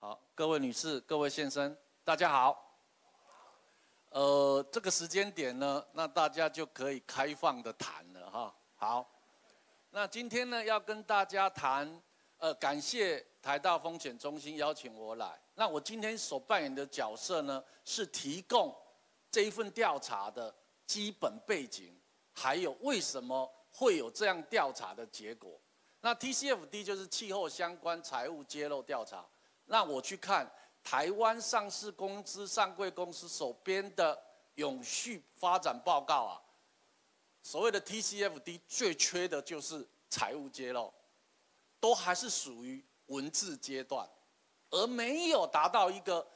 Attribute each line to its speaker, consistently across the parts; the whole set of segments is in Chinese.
Speaker 1: 好，各位女士、各位先生，大家好。呃，这个时间点呢，那大家就可以开放的谈了哈。好，那今天呢，要跟大家谈，呃，感谢台大风险中心邀请我来。那我今天所扮演的角色呢，是提供这一份调查的基本背景，还有为什么会有这样调查的结果。那 TCFD 就是气候相关财务揭露调查。那我去看。台湾上市公司、上柜公司手边的永续发展报告啊，所谓的 TCFD 最缺的就是财务揭露，都还是属于文字阶段，而没有达到一个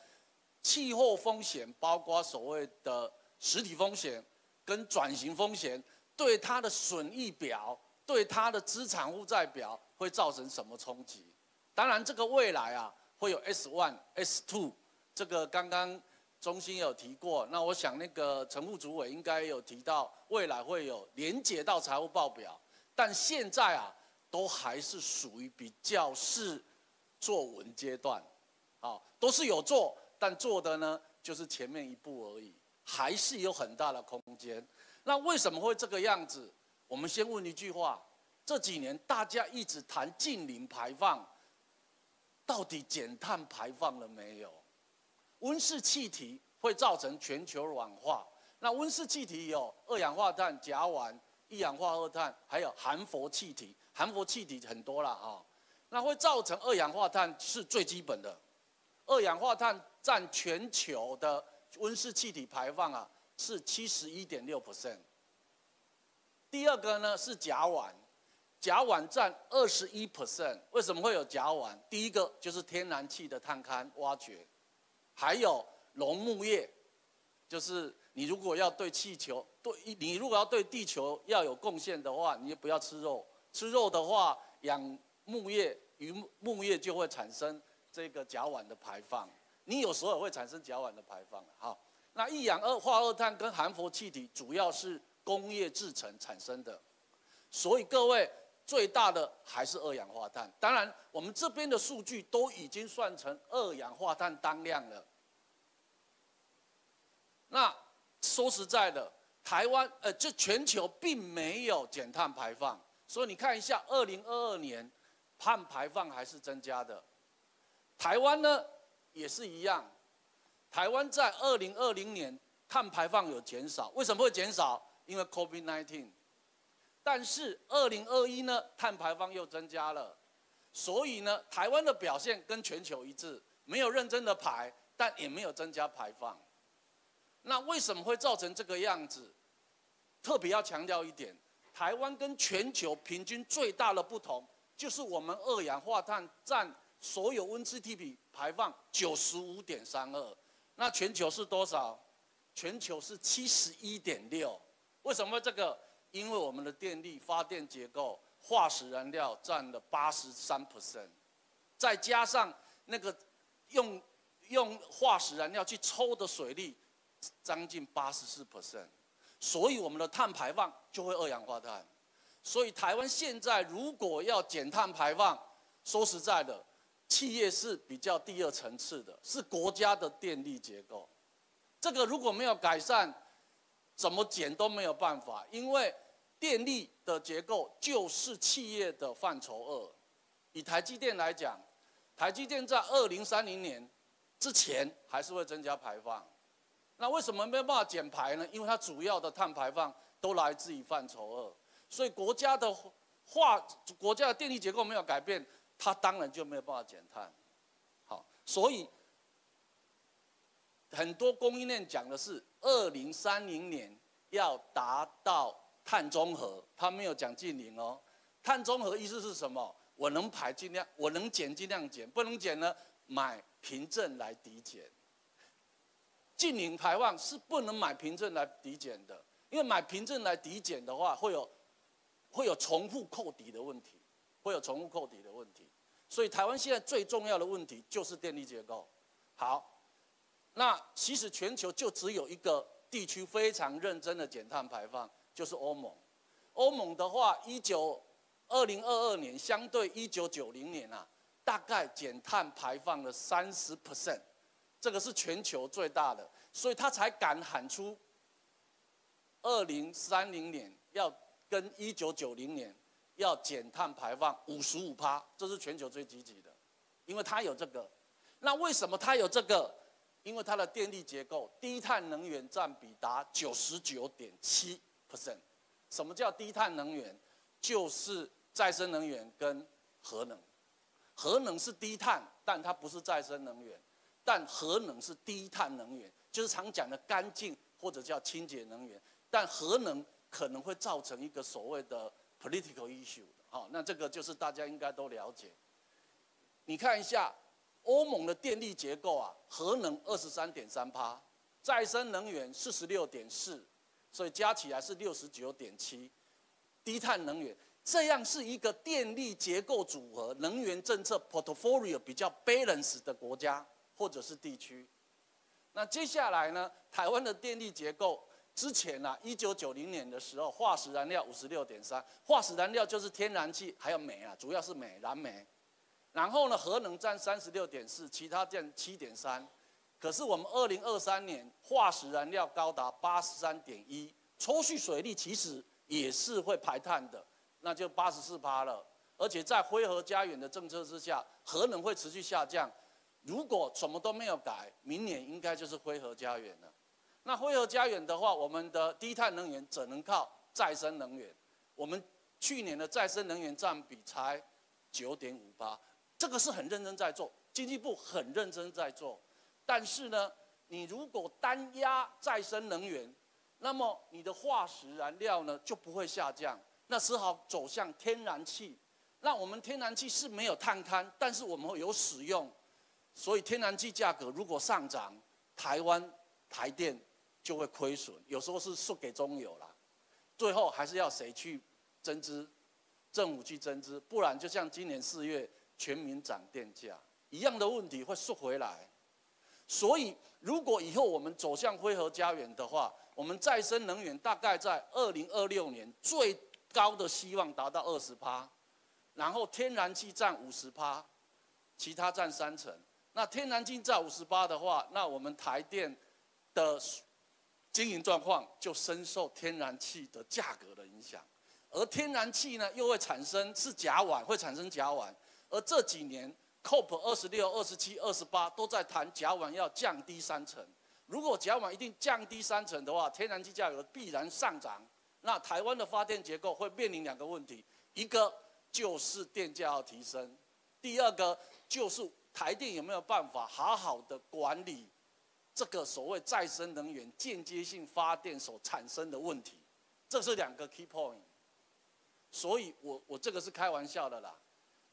Speaker 1: 气候风险，包括所谓的实体风险跟转型风险，对它的损益表、对它的资产负债表会造成什么冲击？当然，这个未来啊。会有 S one、S two，这个刚刚中心有提过。那我想那个陈副主委应该有提到，未来会有连接到财务报表。但现在啊，都还是属于比较是作文阶段，啊，都是有做，但做的呢就是前面一步而已，还是有很大的空间。那为什么会这个样子？我们先问一句话：这几年大家一直谈近零排放。到底减碳排放了没有？温室气体会造成全球暖化。那温室气体有二氧化碳、甲烷、一氧化二碳，还有含氟气体。含氟气体很多了哈。那会造成二氧化碳是最基本的。二氧化碳占全球的温室气体排放啊，是七十一点六 percent。第二个呢是甲烷。甲烷占二十一 percent，为什么会有甲烷？第一个就是天然气的探勘挖掘，还有农牧业，就是你如果要对气球对，你如果要对地球要有贡献的话，你就不要吃肉，吃肉的话养牧业渔牧业就会产生这个甲烷的排放，你有时候会产生甲烷的排放。好，那一氧二化二碳跟含氟气体主要是工业制成产生的，所以各位。最大的还是二氧化碳，当然我们这边的数据都已经算成二氧化碳当量了。那说实在的，台湾呃，这全球并没有减碳排放，所以你看一下，二零二二年碳排放还是增加的。台湾呢也是一样，台湾在二零二零年碳排放有减少，为什么会减少？因为 COVID-19。但是二零二一呢，碳排放又增加了，所以呢，台湾的表现跟全球一致，没有认真的排，但也没有增加排放。那为什么会造成这个样子？特别要强调一点，台湾跟全球平均最大的不同，就是我们二氧化碳占所有温室气体排放九十五点三二，那全球是多少？全球是七十一点六。为什么这个？因为我们的电力发电结构，化石燃料占了八十三 percent，再加上那个用用化石燃料去抽的水力，将近八十四 percent，所以我们的碳排放就会二氧化碳。所以台湾现在如果要减碳排放，说实在的，企业是比较第二层次的，是国家的电力结构，这个如果没有改善，怎么减都没有办法，因为。电力的结构就是企业的范畴二。以台积电来讲，台积电在二零三零年之前还是会增加排放。那为什么没有办法减排呢？因为它主要的碳排放都来自于范畴二。所以国家的化国家的电力结构没有改变，它当然就没有办法减碳。好，所以很多供应链讲的是二零三零年要达到。碳中和，他没有讲净零哦。碳中和意思是什么？我能排尽量，我能减尽量减，不能减呢，买凭证来抵减。净零排放是不能买凭证来抵减的，因为买凭证来抵减的话，会有会有重复扣抵的问题，会有重复扣抵的问题。所以台湾现在最重要的问题就是电力结构。好，那其实全球就只有一个地区非常认真的减碳排放。就是欧盟，欧盟的话，一九二零二二年相对一九九零年啊，大概减碳排放了三十 percent，这个是全球最大的，所以他才敢喊出二零三零年要跟一九九零年要减碳排放五十五趴，这是全球最积极的，因为他有这个。那为什么他有这个？因为它的电力结构低碳能源占比达九十九点七 percent。什么叫低碳能源？就是再生能源跟核能。核能是低碳，但它不是再生能源。但核能是低碳能源，就是常讲的干净或者叫清洁能源。但核能可能会造成一个所谓的 political issue 好，那这个就是大家应该都了解。你看一下。欧盟的电力结构啊，核能二十三点三趴，再生能源四十六点四，所以加起来是六十九点七，低碳能源，这样是一个电力结构组合、能源政策 portfolio 比较 balance 的国家或者是地区。那接下来呢，台湾的电力结构之前啊，一九九零年的时候，化石燃料五十六点三，化石燃料就是天然气还有煤啊，主要是煤、燃煤。然后呢，核能占三十六点四，其他占七点三。可是我们二零二三年化石燃料高达八十三点一，抽蓄水利其实也是会排碳的，那就八十四趴了。而且在灰核家园的政策之下，核能会持续下降。如果什么都没有改，明年应该就是灰核家园了。那灰核家园的话，我们的低碳能源只能靠再生能源。我们去年的再生能源占比才九点五八。这个是很认真在做，经济部很认真在做，但是呢，你如果单压再生能源，那么你的化石燃料呢就不会下降，那只好走向天然气。那我们天然气是没有碳勘，但是我们有使用，所以天然气价格如果上涨，台湾台电就会亏损，有时候是输给中油啦，最后还是要谁去增资，政府去增资，不然就像今年四月。全民涨电价，一样的问题会缩回来。所以，如果以后我们走向辉和家园的话，我们再生能源大概在二零二六年最高的希望达到二十趴，然后天然气占五十趴，其他占三成。那天然气占五十八的话，那我们台电的经营状况就深受天然气的价格的影响。而天然气呢，又会产生是甲烷，会产生甲烷。而这几年，COP 二十六、二十七、二十八都在谈甲烷要降低三成。如果甲烷一定降低三成的话，天然气价格必然上涨。那台湾的发电结构会面临两个问题：一个就是电价要提升；第二个就是台电有没有办法好好的管理这个所谓再生能源间接性发电所产生的问题。这是两个 key point。所以我我这个是开玩笑的啦。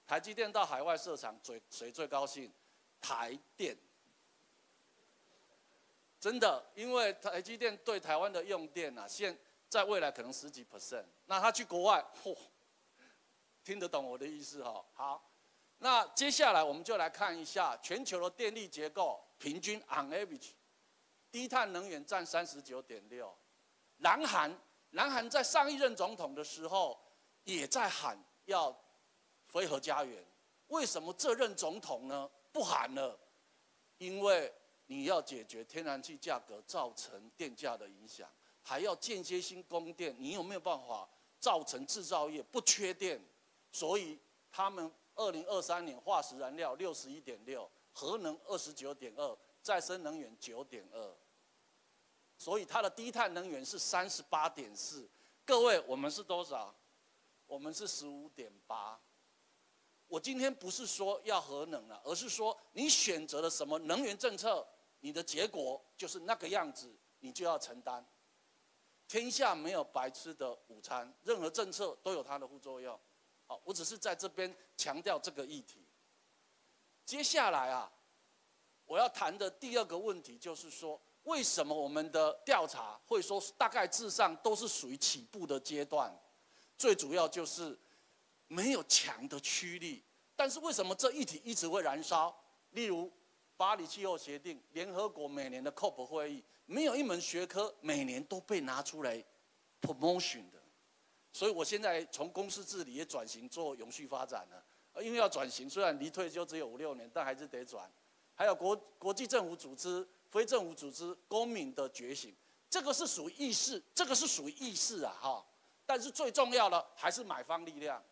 Speaker 1: 台积电到海外设厂，最谁最高兴？台电，真的，因为台积电对台湾的用电啊，现在未来可能十几 percent。那他去国外，嚯，听得懂我的意思哈？好，那接下来我们就来看一下全球的电力结构，平均 on average，低碳能源占三十九点六。南韩，南韩在上一任总统的时候，也在喊要。飞核家园，为什么这任总统呢不喊了？因为你要解决天然气价格造成电价的影响，还要间接性供电，你有没有办法造成制造业不缺电？所以他们二零二三年化石燃料六十一点六，核能二十九点二，再生能源九点二，所以它的低碳能源是三十八点四。各位，我们是多少？我们是十五点八。我今天不是说要核能了，而是说你选择了什么能源政策，你的结果就是那个样子，你就要承担。天下没有白吃的午餐，任何政策都有它的副作用。好，我只是在这边强调这个议题。接下来啊，我要谈的第二个问题就是说，为什么我们的调查会说大概至上都是属于起步的阶段？最主要就是。没有强的驱力，但是为什么这一体一直会燃烧？例如巴黎气候协定、联合国每年的 COP 会议，没有一门学科每年都被拿出来 promotion 的。所以我现在从公司治理也转型做永续发展了。因为要转型，虽然离退休只有五六年，但还是得转。还有国国际政府组织、非政府组织、公民的觉醒，这个是属于意识，这个是属于意识啊，哈。但是最重要的还是买方力量。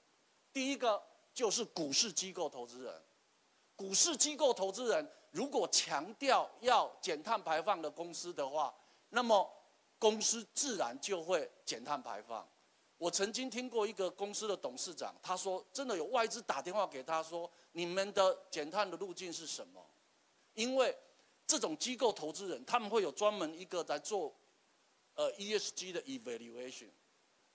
Speaker 1: 第一个就是股市机构投资人，股市机构投资人如果强调要减碳排放的公司的话，那么公司自然就会减碳排放。我曾经听过一个公司的董事长，他说：“真的有外资打电话给他说，你们的减碳的路径是什么？”因为这种机构投资人，他们会有专门一个在做，呃 ESG 的 evaluation。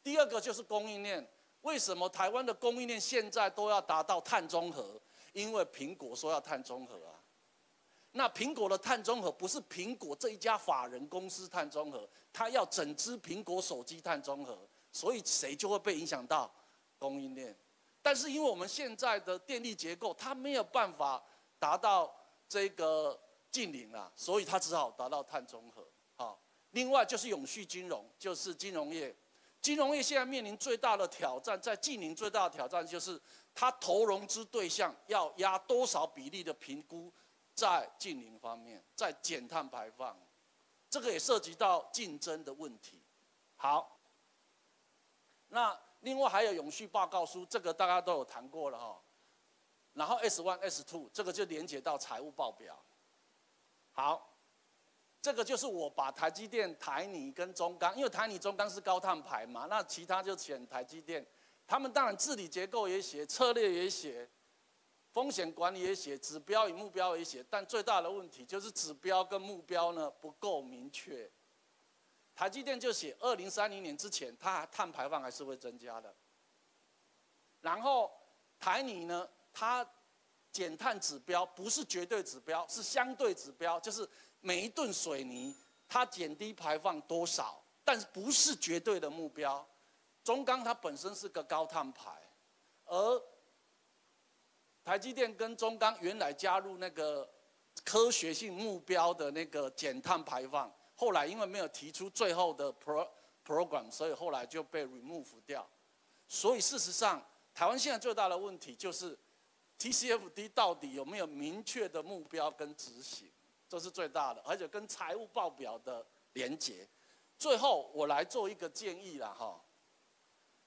Speaker 1: 第二个就是供应链，为什么台湾的供应链现在都要达到碳中和？因为苹果说要碳中和啊。那苹果的碳中和不是苹果这一家法人公司碳中和，它要整支苹果手机碳中和，所以谁就会被影响到供应链。但是因为我们现在的电力结构，它没有办法达到。这个近邻啊，所以它只好达到碳中和。好，另外就是永续金融，就是金融业。金融业现在面临最大的挑战，在近邻最大的挑战就是它投融资对象要压多少比例的评估在近邻方面，在减碳排放，这个也涉及到竞争的问题。好，那另外还有永续报告书，这个大家都有谈过了哈。然后 S one S two 这个就连接到财务报表。好，这个就是我把台积电、台泥跟中钢，因为台泥、中钢是高碳排嘛，那其他就选台积电。他们当然治理结构也写，策略也写，风险管理也写，指标与目标也写，但最大的问题就是指标跟目标呢不够明确。台积电就写二零三零年之前，它碳排放还是会增加的。然后台泥呢？它减碳指标不是绝对指标，是相对指标，就是每一吨水泥它减低排放多少，但是不是绝对的目标。中钢它本身是个高碳排，而台积电跟中钢原来加入那个科学性目标的那个减碳排放，后来因为没有提出最后的 pro program，所以后来就被 remove 掉。所以事实上，台湾现在最大的问题就是。TCFD 到底有没有明确的目标跟执行，这是最大的，而且跟财务报表的连结。最后我来做一个建议了哈。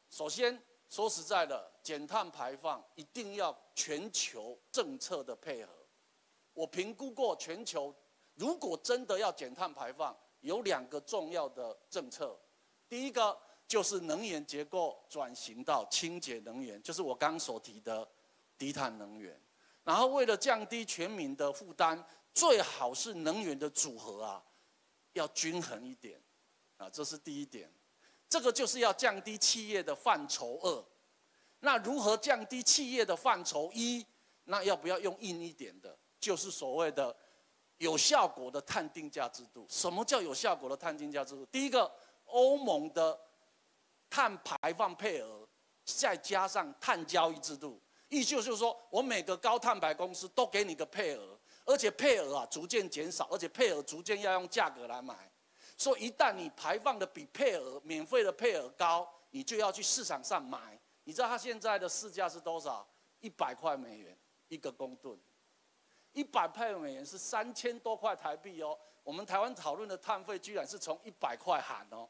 Speaker 1: 首先说实在的，减碳排放一定要全球政策的配合。我评估过全球，如果真的要减碳排放，有两个重要的政策。第一个就是能源结构转型到清洁能源，就是我刚所提的。低碳能源，然后为了降低全民的负担，最好是能源的组合啊，要均衡一点，啊，这是第一点。这个就是要降低企业的范畴二。那如何降低企业的范畴一？那要不要用硬一点的？就是所谓的有效果的碳定价制度。什么叫有效果的碳定价制度？第一个，欧盟的碳排放配额，再加上碳交易制度。意思就是说，我每个高碳排公司都给你个配额，而且配额啊逐渐减少，而且配额逐渐要用价格来买。所以一旦你排放的比配额免费的配额高，你就要去市场上买。你知道它现在的市价是多少？一百块美元一个公吨，一百块美元是三千多块台币哦。我们台湾讨论的碳费居然是从一百块喊哦。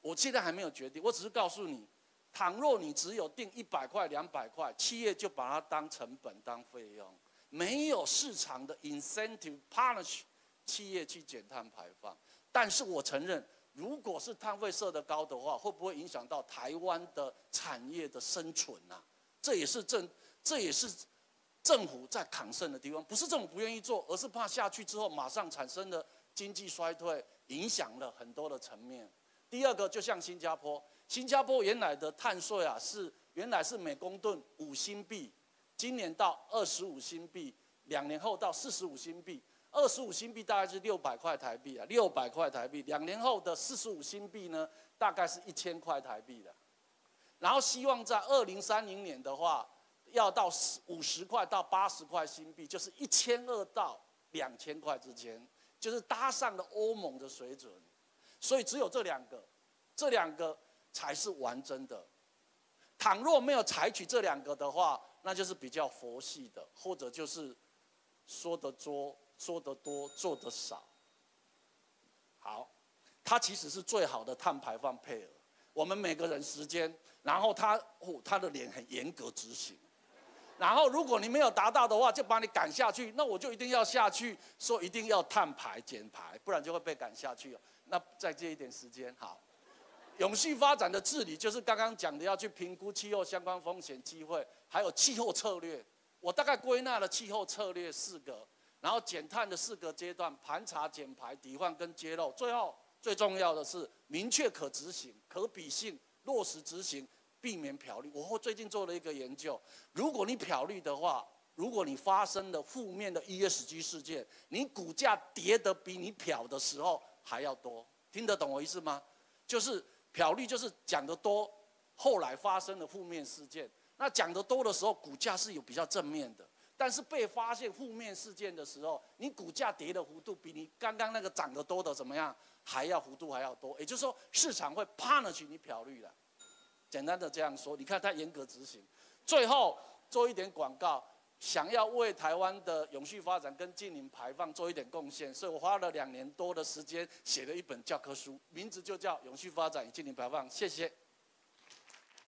Speaker 1: 我现在还没有决定，我只是告诉你。倘若你只有定一百块、两百块，企业就把它当成本、当费用，没有市场的 incentive punish 企业去减碳排放。但是我承认，如果是碳费设得高的话，会不会影响到台湾的产业的生存啊？这也是政，这也是政府在抗胜的地方。不是政府不愿意做，而是怕下去之后马上产生的经济衰退，影响了很多的层面。第二个，就像新加坡。新加坡原来的碳税啊，是原来是每公吨五新币，今年到二十五新币，两年后到四十五新币，二十五新币大概是六百块台币啊，六百块台币，两年后的四十五新币呢，大概是一千块台币的，然后希望在二零三零年的话，要到五十块到八十块新币，就是一千二到两千块之间，就是搭上了欧盟的水准，所以只有这两个，这两个。才是完整的。倘若没有采取这两个的话，那就是比较佛系的，或者就是说得多，说得多，做得少。好，它其实是最好的碳排放配额。我们每个人时间，然后他哦，他的脸很严格执行。然后如果你没有达到的话，就把你赶下去。那我就一定要下去说一定要碳排减排，不然就会被赶下去那再借一点时间，好。永续发展的治理就是刚刚讲的，要去评估气候相关风险机会，还有气候策略。我大概归纳了气候策略四个，然后减碳的四个阶段：盘查、减排、抵换跟揭露。最后最重要的是明确可执行、可比性、落实执行。避免漂绿。我最近做了一个研究，如果你漂绿的话，如果你发生了负面的 ESG 事件，你股价跌得比你漂的时候还要多。听得懂我意思吗？就是漂绿就是讲得多，后来发生了负面事件。那讲得多的时候，股价是有比较正面的。但是被发现负面事件的时候，你股价跌的幅度比你刚刚那个涨得多的怎么样，还要幅度还要多。也就是说，市场会 punish 你漂绿了。简单的这样说，你看他严格执行，最后做一点广告，想要为台湾的永续发展跟净零排放做一点贡献，所以我花了两年多的时间写了一本教科书，名字就叫《永续发展与净零排放》。谢谢。